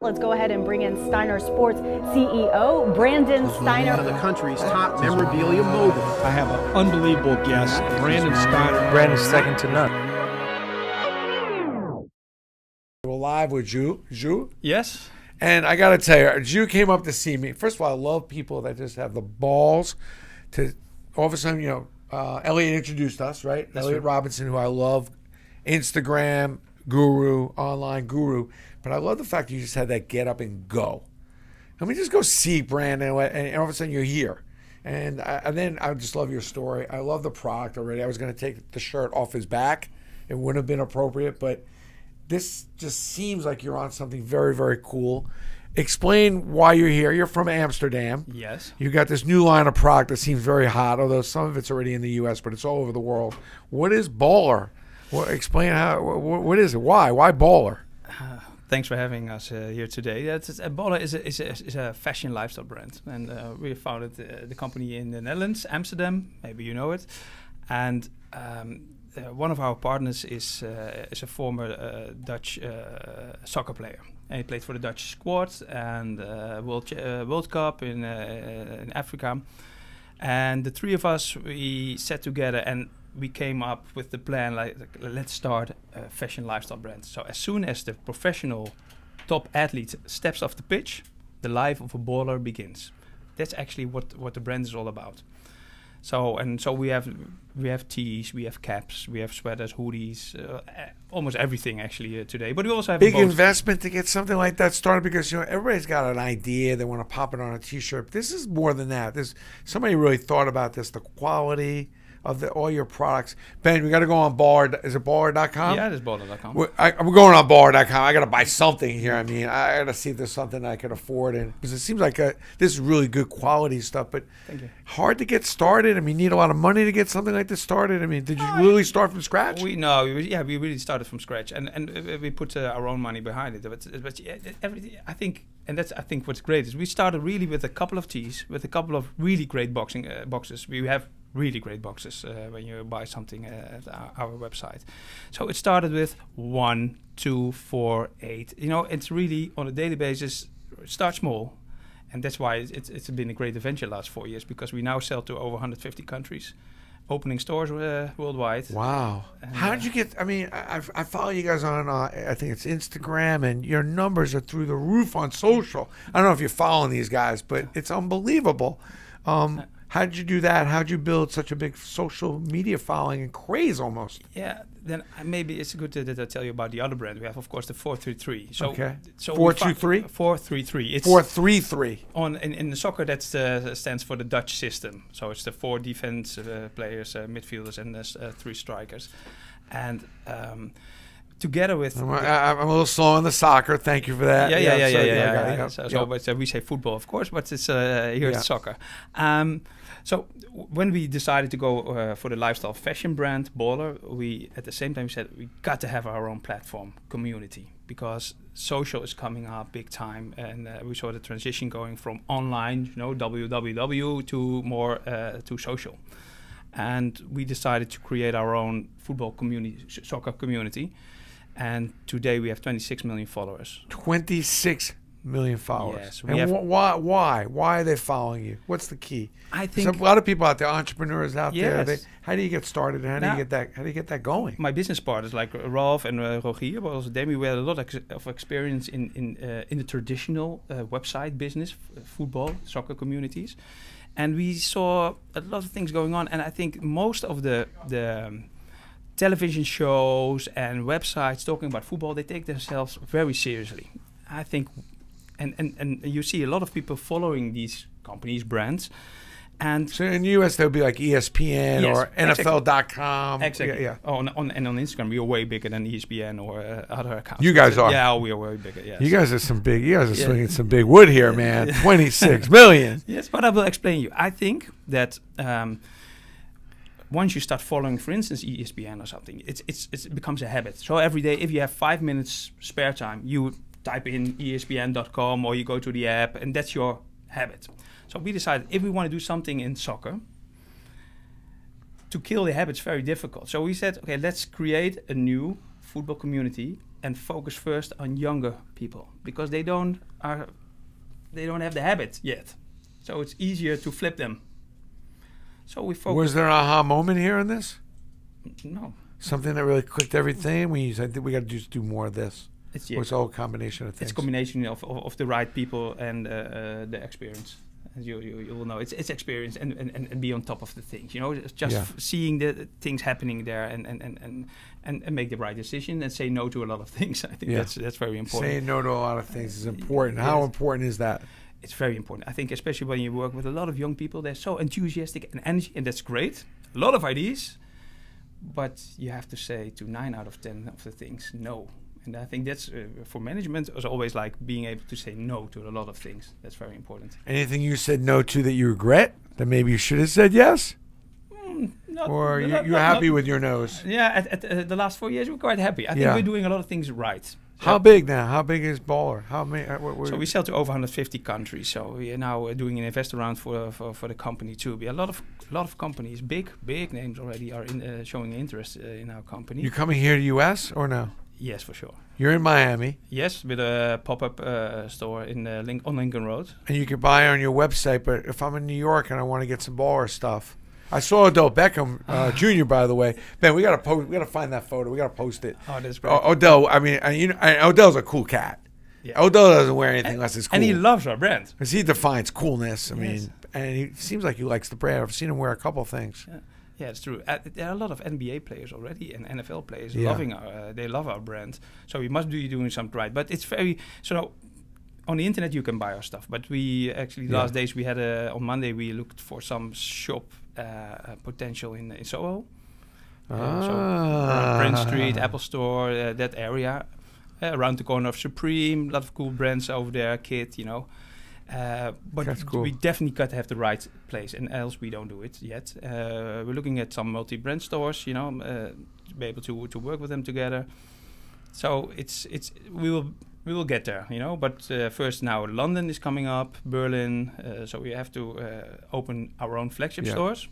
Let's go ahead and bring in Steiner Sports CEO Brandon Steiner. One of the country's top memorabilia mogul. I have an unbelievable guest, Brandon Steiner. Brandon's second to none. We're live with Ju. Ju. Yes. And I got to tell you, Ju came up to see me. First of all, I love people that just have the balls to all of a sudden, you know, uh, Elliot introduced us, right? That's Elliot right. Robinson, who I love, Instagram guru, online guru. But I love the fact you just had that get up and go. Let me just go see Brandon, and all of a sudden you're here. And, I, and then I just love your story. I love the product already. I was going to take the shirt off his back. It wouldn't have been appropriate, but this just seems like you're on something very, very cool. Explain why you're here. You're from Amsterdam. Yes. You got this new line of product that seems very hot, although some of it's already in the U.S., but it's all over the world. What is BALR? What, explain how. What, what is it? Why? Why BALR? Uh, Thanks for having us uh, here today. That's, it's, is a, is, a, is a fashion lifestyle brand, and uh, we founded uh, the company in the Netherlands, Amsterdam. Maybe you know it. And um, uh, one of our partners is uh, is a former uh, Dutch soccer player, and he played for the Dutch squad and World World Cup in in Africa. And the three of us we sat together and we came up with the plan like, let's start a fashion lifestyle brand. So as soon as the professional top athlete steps off the pitch, the life of a baller begins. That's actually what what the brand is all about. So and so we have we have tees, we have caps, we have sweaters, hoodies, uh, almost everything actually uh, today. But we also have Big investment to get something like that started because you know everybody's got an idea. They want to pop it on a T-shirt. This is more than that. This somebody really thought about this. The quality of the, all your products. Ben, we got to go on bar. Is it bar.com? Yeah, it is BALR.com. We're, I, I'm going on bar.com. I got to buy something here. I mean, I got to see if there's something I can afford. And because it seems like a, this is really good quality stuff, but hard to get started. I mean, you need a lot of money to get something like this started. I mean, did you really start from scratch? We no, we, yeah, we really started from scratch, and and uh, we put uh, our own money behind it. But but yeah, everything, I think, and that's I think what's great is we started really with a couple of tees, with a couple of really great boxing uh, boxes. We have really great boxes uh, when you buy something uh, at our, our website. So it started with one, two, four, eight. You know, it's really on a daily basis. Start small. And that's why it's, it's, been a great adventure last four years because we now sell to over 150 countries, opening stores uh, worldwide. Wow. How did you get? I mean, I, I follow you guys on, uh, I think it's Instagram, and your numbers are through the roof on social. I don't know if you're following these guys, but it's unbelievable. Um, how did you do that? How did you build such a big social media following and craze almost? Yeah, then uh, maybe it's good to, that I tell you about the other brand. We have, of course, the 433. So, Okay. So we 423? fi- 433. It's Four three three. on in, in the soccer that uh, stands for the Dutch system. So it's the four defense uh, players, uh, midfielders, and there's uh, three strikers. And um, together with I'm, I'm a little slow on the soccer. Thank you for that. yeah, yeah, yeah, so, yeah, yeah. Got it, yeah. yeah, So, so but, uh, we say football, of course, but it's uh, here Yeah. it's soccer. Um, so when we decided to go uh, for the lifestyle fashion brand BALR, we at the same time said we got to have our own platform community because social is coming up big time, and uh, we saw the transition going from online, you know, www to more uh, to social. And we decided to create our own football community, soccer community. And today we have 26 million followers. 26 million followers. Yes, we and have- wh- why? Why? Why are they following you? What's the key? I think a lot of people out there, entrepreneurs out there. Yes. They, how do you get started? And how do Now- you get that? How do you get that going? my business partners like Ralph and uh, Rogier, but also Demy, we had a lot ex- of experience in in uh, in the traditional uh, website business, f- football, soccer communities, and we saw a lot of things going on. And I think most of the the um, television shows and websites talking about football, they take themselves very seriously. I think, and and and you see a lot of people following these companies, brands, and So in the U.S., would be like ESPN Yes, or. NFL.com. Exactly. Yeah, yeah. On, on and on Instagram, we are way bigger than ESPN or uh, other accounts. You guys are. Yeah, we are way bigger. Yes. You guys are some big. You guys are Yeah. swinging some big wood here, man. Twenty-six million. Yes, but I will explain you. I think that um, once you start following, for instance, ESPN or something, it's, it's, it's it becomes a habit. So every day, if you have five minutes spare time, you type in ESPN.com or you go to the app, and that's your habit. So we decided if we want to do something in soccer, to kill the habit's very difficult. So we said, okay, let's create a new football community and focus first on younger people because they don't are they don't have the habit yet. So it's easier to flip them. So we focus. Was there an aha moment here in this? no, Something that really clicked everything. We said "I think we got to just do more of this. it's Or yeah, it's all a combination of things. it's a combination of, of, of the right people and uh, uh, the experience. As you, you you will know, it's it's experience and, and, and be on top of the things. You know, it's just Yeah. f- seeing the things happening there and and, and, and and and make the right decision and say no to a lot of things. I think Yeah. that's that's very important. Saying no to a lot of things is important. How Yes. important is that? It's very important. I think especially when you work with a lot of young people, they're so enthusiastic and energy, and that's great. A lot of ideas, but you have to say to nine out of ten of the things no. And I think that's uh, for management is always like being able to say no to a lot of things. That's very important. Anything you said no to that you regret that maybe you should have said yes? Not- Or you, not- happy not- with your nose? Yeah, at, at uh, the last four years we're quite happy. I think Yeah. we're doing a lot of things right. How big now? How big is BALR? How many? uh, So we sell to over 150 countries. So we are now uh, doing an investor round for, for for the company too. We a lot of a lot of companies, big big names already are in, uh, showing interest uh, in our company. you coming here to U.S. or no? yes, for sure. You're in Miami, Yes, with a pop-up uh, store in uh, Link- on Lincoln Road. and you can buy on your website. But if I'm in New York and I want to get some BALR stuff, I saw Odell Beckham uh, Jr. By the way, man, we gotta post. We gotta find that photo. We gotta post it. Oh, that's great. O- Odell, I mean, I, you know, I, Odell's a cool cat. Yeah. Odell doesn't wear anything unless it's cool. And he loves our brand. Because he defines coolness. I Yes. mean, and he seems like he likes the brand. I've seen him wear a couple of things. Yeah, it's true. Uh, there are a lot of NBA players already and NFL players Yeah. loving our. Uh, they love our brand. So we must be doing something right. But it's very so. On the internet you can buy our stuff, but we actually Yeah. last days we had a on Monday we looked for some shop uh, uh, potential in in Soho. Uh, so around Prince Street, Ah. Apple Store, uh, that area, uh, around the corner of Supreme, a lot of cool brands over there, Kit, you know. Uh, but cool. we definitely got to have the right place, and else we don't do it yet. Uh, we're looking at some multi-brand stores, you know, uh, to be able to to work with them together. So it's it's we will we will get there, you know. But uh, first, now London is coming up, Berlin, uh, so we have to uh, open our own flagship Yeah. stores.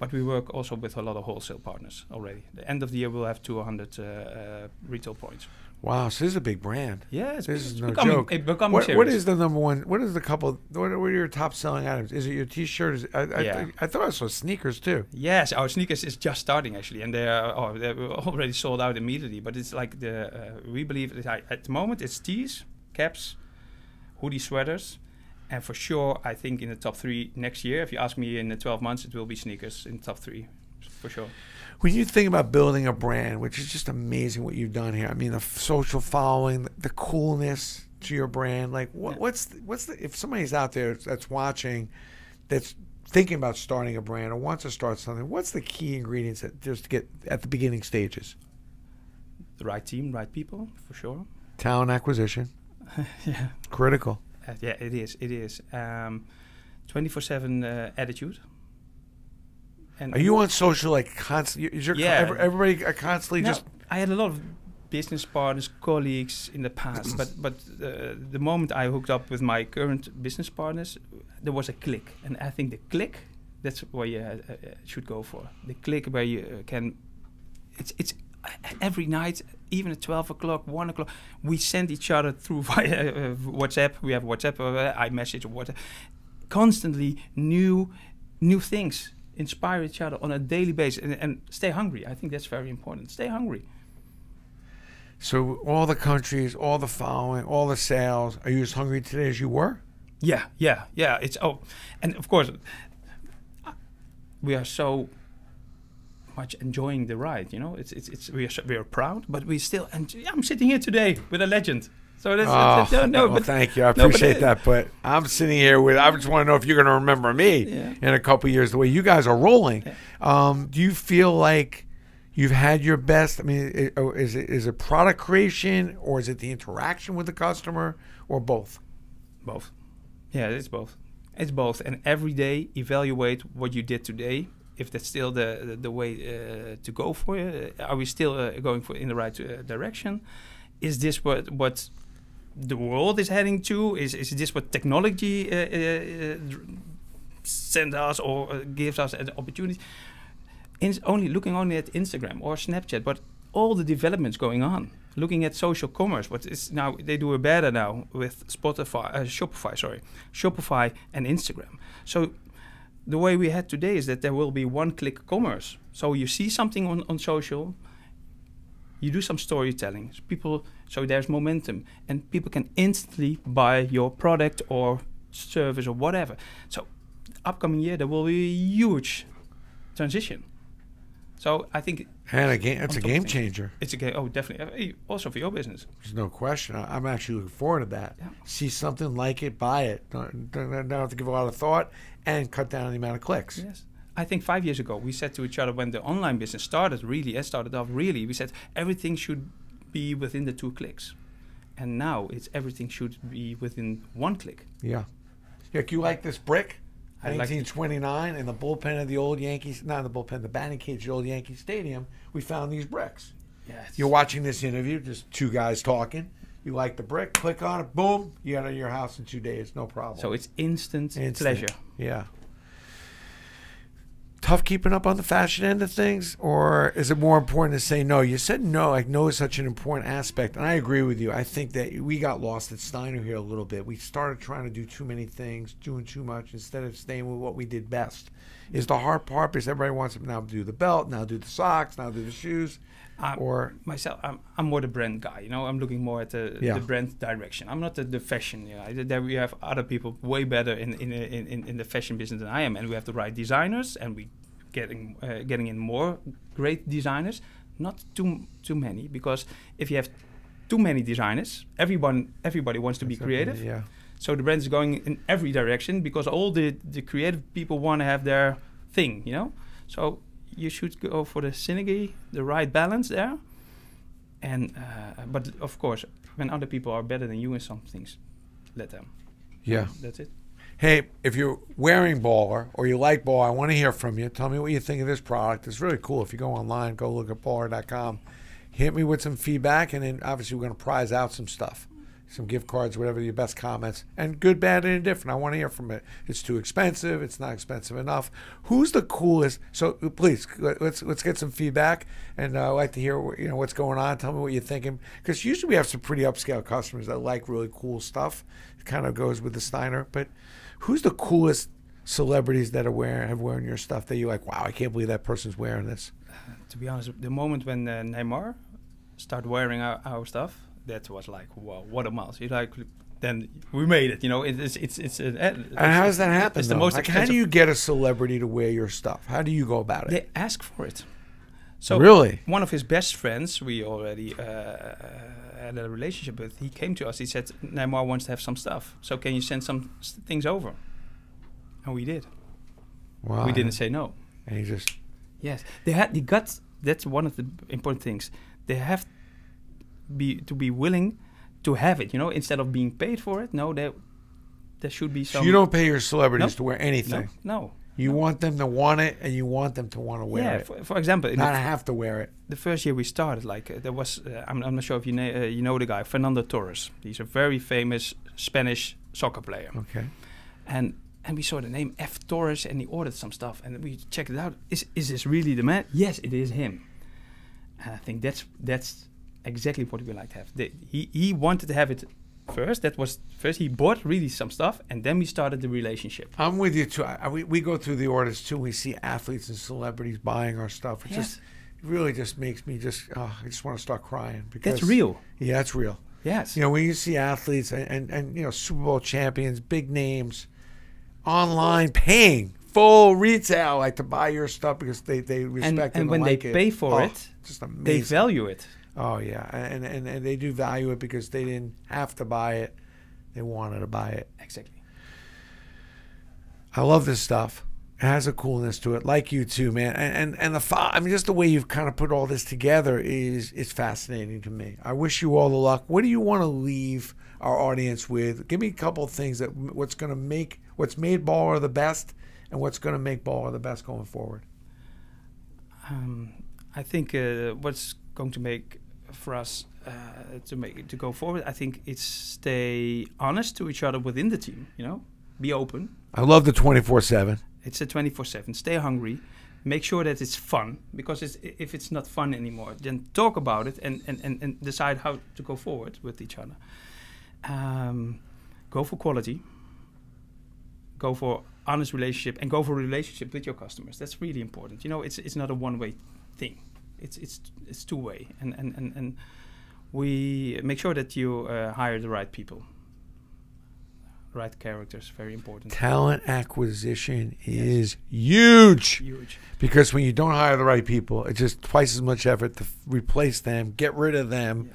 But we work also with a lot of wholesale partners already. The end of the year, we'll have 200 uh, uh, retail points. Wow, so this is a big brand. Yeah, it's, This is no becoming, joke. It becoming What, serious. what is the number one? What is the couple? What are, your top selling items? Is it your T-shirt? Is, I, I, Yeah. I thought I saw sneakers too. Yes, our sneakers is just starting actually, and they are oh, they already sold out immediately. But it's like the uh, we believe that at the moment it's tees, caps, hoodie, sweaters, and for sure I think in the top three next year. If you ask me in the 12 months, it will be sneakers in top three, for sure. When you think about building a brand, which is just amazing what you've done here. I mean, the social following, the, the coolness to your brand. Like, what, Yeah. what's the, what's the if somebody's out there that's watching, that's thinking about starting a brand or wants to start something, what's the key ingredients that just to get at the beginning stages? The right team, right people, for sure. Talent acquisition, yeah, critical. Uh, yeah, it is. It is. Um, 24/7 uh, attitude. And Are you on social like constantly? Is your Yeah. ev- everybody uh, constantly No, just I had a lot of business partners, colleagues in the past, but but uh, the moment I hooked up with my current business partners, there was a click, and I think the click that's where you uh, uh, should go for. The click where you can. It's it's every night, even at twelve o'clock, one o'clock, we send each other through via uh, WhatsApp. We have WhatsApp, uh, iMessage, or WhatsApp. Constantly new new things inspire each other on a daily basis and, and stay hungry. I think that's very important. Stay hungry. so all the countries, all the following, all the sales. Are you as hungry today as you were? Yeah, yeah, yeah. It's oh, and of course, uh, we are so much enjoying the ride. You know, it's it's, it's we are we are proud, but we still. And I'm sitting here today with a legend. So that's, that's, Oh, no, no, well, but thank you. I no, but appreciate that. But I'm sitting here with. I just want to know if you're going to remember me Yeah. in a couple years. The way you guys are rolling, um, do you feel like you've had your best? I mean, oh, is it is it product creation or is it the interaction with the customer or both? both. Yeah, it's both. It's both, and every day evaluate what you did today. If that's still the the, the way uh, to go for you, are we still uh, going for in the right uh, direction? Is this what what the world is heading to? Is is this what technology uh, uh, sends us or gives us an opportunity? In only looking only at Instagram or Snapchat, but all the developments going on. Looking at social commerce, what is now they do it better now with Spotify, uh, Shopify, sorry, Shopify and Instagram. So the way we had today is that there will be one-click commerce. So you see something on, on social, you do some storytelling. People, so there's momentum, and people can instantly buy your product or service or whatever. So upcoming year there will be a huge transition. So I think And a game, it's a game things. changer. it's a game. Oh, definitely. Also for your business. There's no question. I'm actually looking forward to that. Yeah. See something, like it, buy it. Don't, don't, don't have to give a lot of thought and cut down the amount of clicks. Yes. I think five years ago we said to each other when the online business started really, it started off really, we said everything should be within the two clicks. And now it's everything should be within one click. Yeah. Yeah, you like this brick? I like it. 1929 in the bullpen of the old Yankees, not in the bullpen, the batting cage of the old Yankee Stadium, we found these bricks. Yeah. You're watching this interview, just two guys talking. You like the brick, click on it, boom, you got it in your house in two days, no problem. So it's instant, Instant. pleasure. Yeah. Tough keeping up on the fashion end of things, or is it more important to say no? You said no. Like no is such an important aspect, and I agree with you. I think that we got lost at Steiner here a little bit. We started trying to do too many things, doing too much instead of staying with what we did best. Is the hard part because everybody wants to now do the belt, now do the socks, now do the shoes, Um, or myself, I'm, I'm more the brand guy. You know, I'm looking more at the, Yeah. the brand direction. I'm not the, the fashion. You know, there we have other people way better in in, in in in the fashion business than I am, and we have the right designers, and we getting uh, getting in more great designers. Not too too many, because if you have too many designers, everyone everybody wants to be creative. Yeah. So the brand is going in every direction because all the, the creative people want to have their thing, you know. So you should go for the synergy, the right balance there. And uh, but of course, when other people are better than you in some things, let them. Yeah. That's it. Hey, if you're wearing BALR or you like BALR, I want to hear from you. Tell me what you think of this product. It's really cool. If you go online, go look at BALR.com. Hit me with some feedback, and then obviously we're going to prize out some stuff, some gift cards, whatever your best comments, and good, bad, and indifferent. I want to hear from it. It's too expensive. It's not expensive enough. Who's the coolest? So please let- let's let's get some feedback, and uh, I'd like to hear you know what's going on. Tell me what you're thinking, because usually we have some pretty upscale customers that like really cool stuff. It kind of goes with the Steiner, but who's the coolest celebrities that are wearing have wearing your stuff that you're like, wow, I can't believe that person's wearing this. To be honest, the moment when uh, Neymar started wearing our, our stuff, that was like, wow, what a mouse! You like, then we made it. You know, it, it's it's it's. Uh, And how does that happen? It's the most like, how do you get a celebrity to wear your stuff? How do you go about it? They ask for it. So Really? one of his best friends, we already uh, had a relationship with. He came to us. He said, "Neymar wants to have some stuff. So can you send some things over?" And we did. Wow. We didn't say no. And he just Yes, they had. They got. That's one of the important things. They have be to be willing to have it. You know, instead of being paid for it. No, there there should be so some. you don't pay your celebrities No. to wear No, anything. no. You want them to want it, and you want them to want to wear yeah. it, For, for example, in the not have to wear it. the first year we started, like uh, there was, uh, I'm, I'm not sure if you know, uh, you know the guy Fernando Torres. He's a very famous Spanish soccer player, Okay. and and we saw the name F Torres, and he ordered some stuff, and we checked it out. Is is this really the man? Yes, it is him. And I think that's that's exactly what we like to have. The, he he wanted to have it first. That was first. He bought really some stuff, and then we started the relationship. I'm with you too. I, we, we go through the orders too. We see athletes and celebrities buying our stuff. It Yes. just it really just makes me just oh, I just want to start crying because That's real. Yeah, that's real. Yes. You know, when you see athletes and, and, and you know Super Bowl champions, big names, online paying full retail like to buy your stuff because they they respect and, it and when like they it. pay for Oh, it, just they value it. Oh yeah, and, and and they do value it because they didn't have to buy it; they wanted to buy it. Exactly. I love this stuff. It has a coolness to it, like you too, man. And and, and the I mean, just the way you've kind of put all this together is is fascinating to me. I wish you all the luck. What do you want to leave our audience with? Give me a couple of things that what's going to make what's made BALR the best, and what's going to make BALR the best going forward. Um, I think uh, what's going to make for us uh, to make to go forward, I think it's stay honest to each other within the team. You know, be open. I love the twenty four seven. It's a twenty four seven. Stay hungry. make sure that it's fun because it's, if it's not fun anymore then talk about it and, and, and, and decide how to go forward with each other um, go for quality go for honest relationship and go for relationship with your customers that's really important you know it's, it's not a one-way thing it's, it's, it's two-way. And, and, and, and we make sure that you uh, hire the right people. Right characters very important. Talent acquisition is huge. Huge. Because when you don't hire the right people, it's just twice as much effort to f- replace them, get rid of them,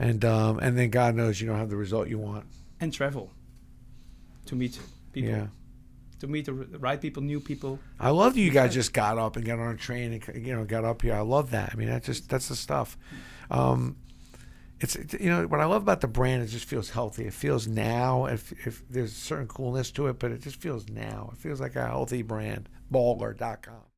and um, and then God knows you don't have the result you want. and travel to meet people. Yeah. To meet the, right people new people I love that you guys just got up and got on a train and you know got up here. I love that. I mean, that's just that's the stuff. Um, it's you know what I love about the brand. It just feels healthy. It feels now. If if there's a certain coolness to it, but it just feels now. It feels like a healthy brand. BALR.com.